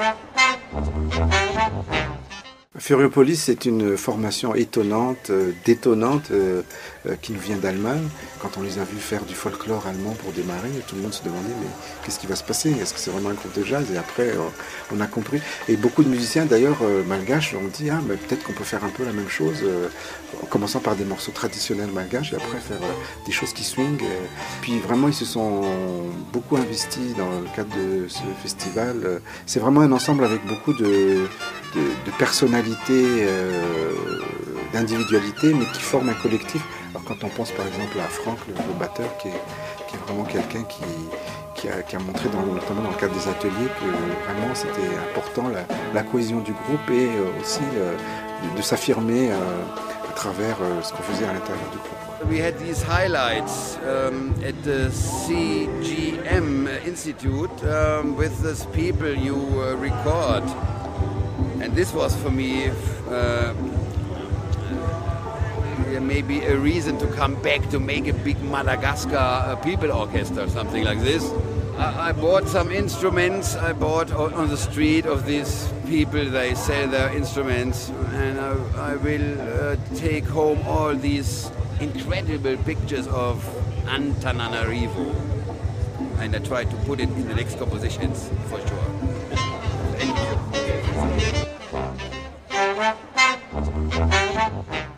Thank you. Furiopolis, c'est une formation étonnante, euh, détonnante, euh, euh, qui vient d'Allemagne. Quand on les a vus faire du folklore allemand pour démarrer, tout le monde se demandait mais qu'est-ce qui va se passer? Est-ce que c'est vraiment un groupe de jazz? Et après, on a compris. Et beaucoup de musiciens, d'ailleurs, malgaches, ont dit ah, mais peut-être qu'on peut faire un peu la même chose, en commençant par des morceaux traditionnels malgaches et après faire des choses qui swingent. Puis vraiment, ils se sont beaucoup investis dans le cadre de ce festival. C'est vraiment un ensemble avec beaucoup de, personnalité, euh, d'individualité, mais qui forme un collectif. Alors quand on pense par exemple à Franck, le, batteur, qui est, vraiment quelqu'un qui, a, montré, dans, notamment dans le cadre des ateliers, que vraiment c'était important la, cohésion du groupe et euh, aussi euh, de, s'affirmer à travers ce qu'on faisait à l'intérieur du groupe. We had these highlights um, at the CGM Institute um, with these people you uh, record. And this was for me uh, maybe a reason to come back to make a big Madagascar uh, people orchestra, or something like this. I, I, bought some instruments. I bought on the street of these people. They sell their instruments, and I, I will uh, take home all these incredible pictures of Antananarivo, and I try to put it in the next compositions for sure. Thank you.